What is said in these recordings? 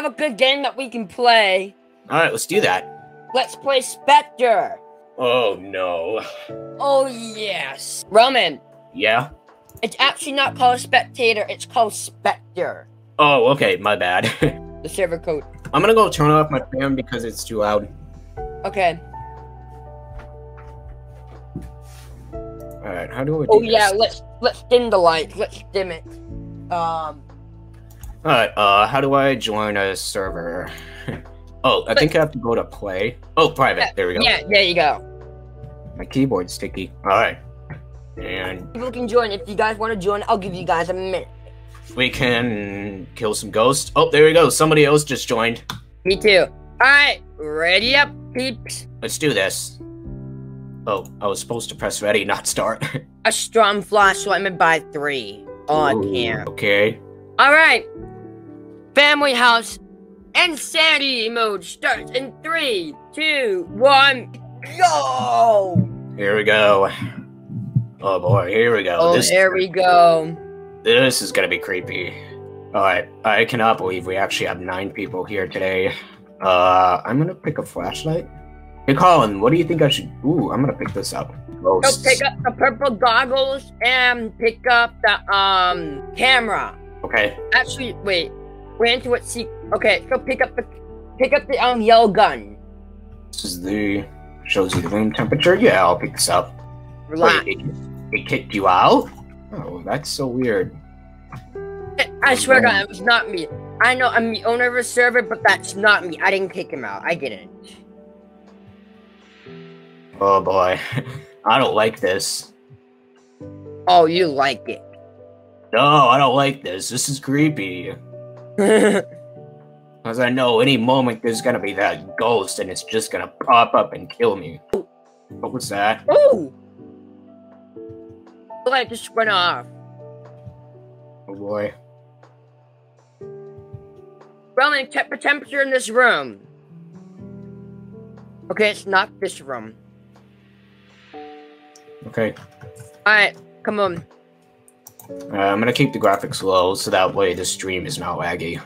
have a good game that we can play. All right, let's do that. Let's play Specter. Oh no. Oh yes. Roman, Yeah. it's actually not called Spectator, it's called Specter. Oh, okay. My bad. The server code. I'm gonna go turn off my fan because it's too loud. Okay. All right. How do we? do Oh this? yeah, let's let's dim the lights. Let's dim it. Um All right. Uh, how do I join a server? oh, I think I have to go to play. Oh, private. There we go. yeah, there you go. My keyboard's sticky. All right. And People can join. If you guys want to join, I'll give you guys a minute. we can kill some ghosts. Oh, there we go. Somebody else just joined. Me too. Alright, ready up, peeps. Let's do this. Oh, I was supposed to press ready, not start. A strong flashlight by three on Ooh, here. Okay. Alright. Family house insanity mode starts in three, two, one, go! Here we go. Oh boy, here we go. Oh, this, there we go. this is gonna be creepy. Alright, I cannot believe we actually have nine people here today. Uh, I'm gonna pick a flashlight. Hey Colin, what do you think I should... Ooh, I'm gonna pick this up. Go pick up the purple goggles and pick up the um camera. Okay. Actually, wait. Wait until what see. Okay, so pick up the pick up the um yellow gun. This is the... Shows you the room temperature. Yeah, I'll pick this up. Relax. Wait, it, it kicked you out? Oh, that's so weird. I swear to God, it was not me. I know I'm the owner of a server, but that's not me. I didn't kick him out. I didn't. Oh boy. I don't like this. Oh, you like it. No, I don't like this. This is creepy. Because I know any moment there's gonna be that ghost and it's just gonna pop up and kill me. What was that? Ooh! The light just went off. Oh boy. Roman, the temperature in this room. Okay, it's not this room. Okay. Alright, come on. Uh, I'm gonna keep the graphics low so that way the stream is not laggy.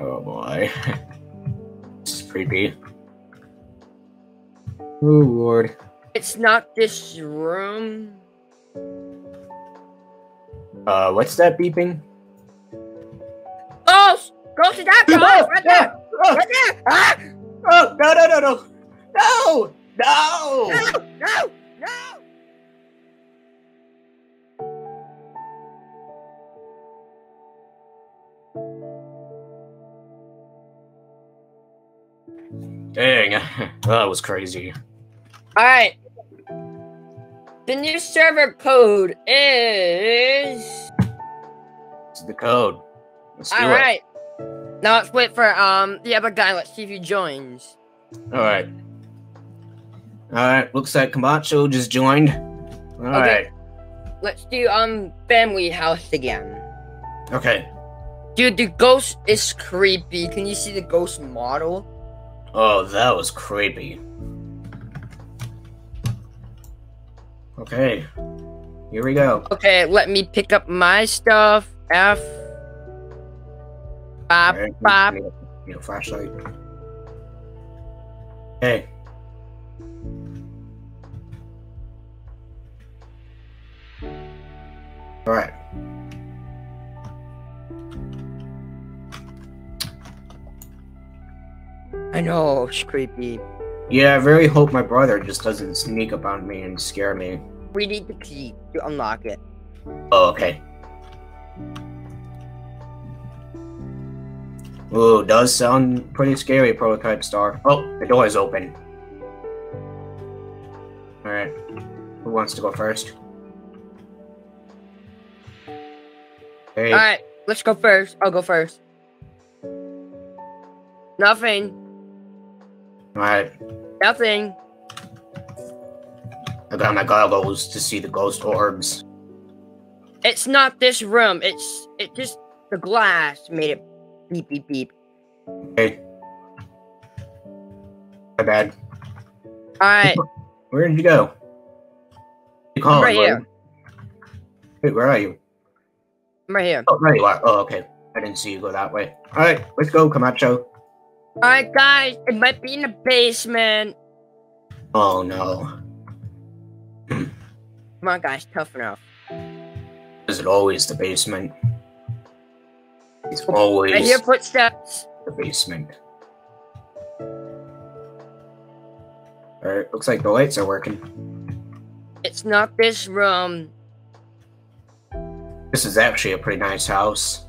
Oh boy. this is creepy. Oh lord. It's not this room. Uh, what's that beeping? Ghost! Ghost is that ghost! Right there! Oh, Right there! Ah! oh, no, no, no, no! No! No! No! No! No! Dang, that was crazy. Alright. The new server code is. It's the code. Let's it. Alright. Now let's wait for um the other guy. Let's see if he joins. Alright. Alright, looks like Camacho just joined. Alright. Let's do um family house again. Okay. Dude, the ghost is creepy. Can you see the ghost model? Oh, that was creepy. Okay. Here we go. Okay, let me pick up my stuff. F. Bop, bop. Need a, flashlight. Hey. Alright. I know, it's creepy. Yeah, I really hope my brother just doesn't sneak up on me and scare me. We need the key to unlock it. Oh, okay. Ooh, does sound pretty scary, Prototype Star. Oh, the door is open. Alright. Who wants to go first? Hey, Alright, let's go first. I'll go first. Nothing. Alright. Nothing. I got my goggles to see the ghost orbs. It's not this room. It's it just the glass made it beep beep beep. Hey. My bad. Alright, Where did you go? You called, right here. Wait, where are you? I'm right here. Oh, there you are. Oh, okay. I didn't see you go that way. All right, let's go, Camacho. Alright, guys, it might be in the basement. Oh no. Come on, guys, tough enough. Is it always the basement? It's always I hear footsteps. the basement. Alright, looks like the lights are working. It's not this room. This is actually a pretty nice house.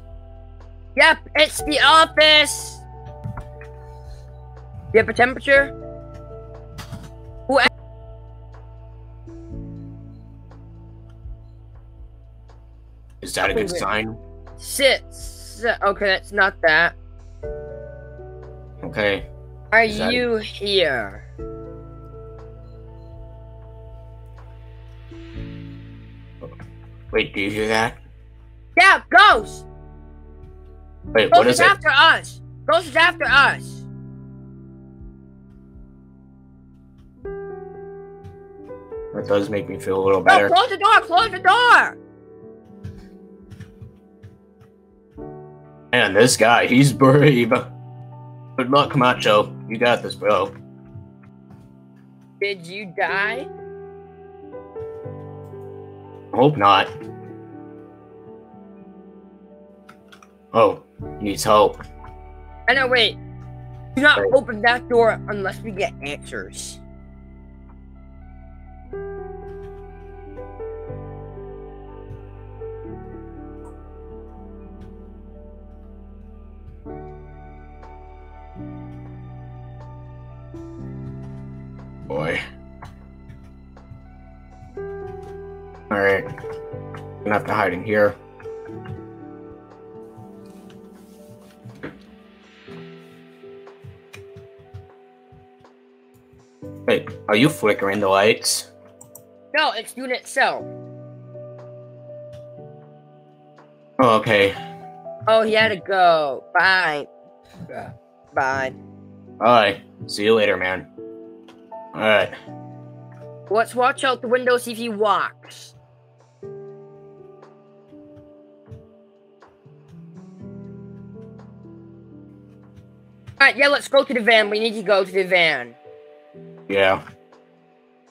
Yep, it's the office. You have a temperature? Who? Is that a good sign? Sits. Okay, that's not that. Okay. Are Is that- you here? Wait, do you hear that? Yeah, ghost. Wait, Ghost what is is it? after us. Ghost is after us. That does make me feel a little No, better. close the door. Close the door. Man, this guy, he's brave. Good luck, Camacho. You got this, bro. Did you die? Hope not. Oh, he needs help. I know. Wait. Do not Wait. open that door unless we get answers. Gonna have to hide in here. Wait, are you flickering the lights? No, it's doing itself. Oh, okay. Oh, he had to go. Bye. Bye. Alright. See you later, man. Alright. Let's watch out the window, see if he walks. Alright, yeah, let's go to the van. We need to go to the van. Yeah.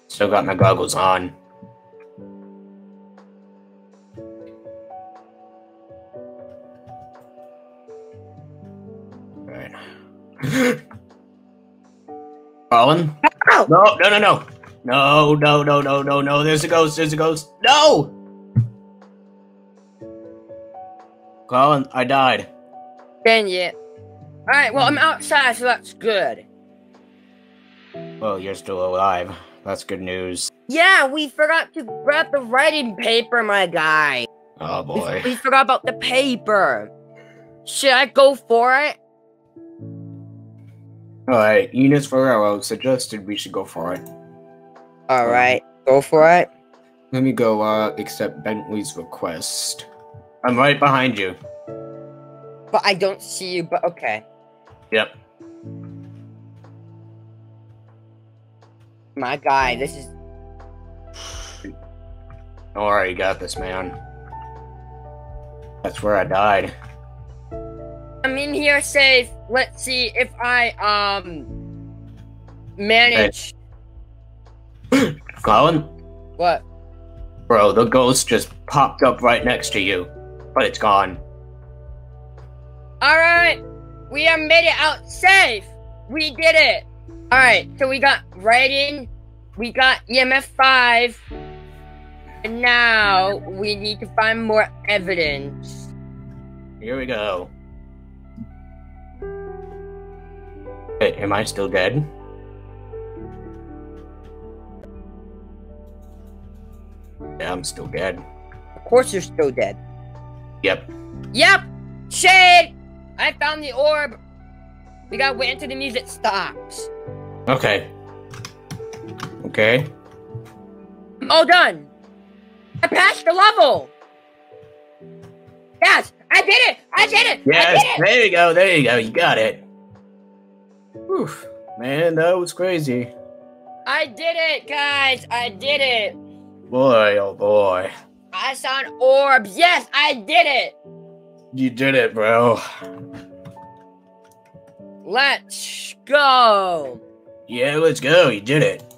Still got my goggles on. Right. Colin? Ow! No, no, no, no. No, no, no, no, no, no. There's a ghost. There's a ghost. No! Colin, I died. Dang it. Alright, well, I'm outside, so that's good. Well, you're still alive. That's good news. Yeah, we forgot to grab the writing paper, my guy. Oh We- boy. We, forgot about the paper. Should I go for it? Alright, Eunice Ferrero suggested we should go for it. Alright, go for it. Let me go uh accept Bentley's request. I'm right behind you. But I don't see you, but okay. Yep. My guy, this is Don't worry, you got this, man. That's where I died. I'm in here safe. Let's see if I um manage Colin? what? Bro, the ghost just popped up right next to you. But it's gone. Alright! We have made it out safe! We did it! Alright, so we got writing, we got EMF 5, and now we need to find more evidence. Here we go. Wait, am I still dead? Yeah, I'm still dead. Of course you're still dead. Yep. Yep! Shade! I found the orb! We gotta wait until the music stops. Okay. Okay. I'm all done! I passed the level! Yes! I did it! I did it! I Yes, did it! there you go, there you go, you got it. Whew. Man, that was crazy. I did it, guys! I did it! Boy, oh boy. I saw an orb. Yes, I did it. You did it, bro. Let's go. Yeah, let's go. You did it.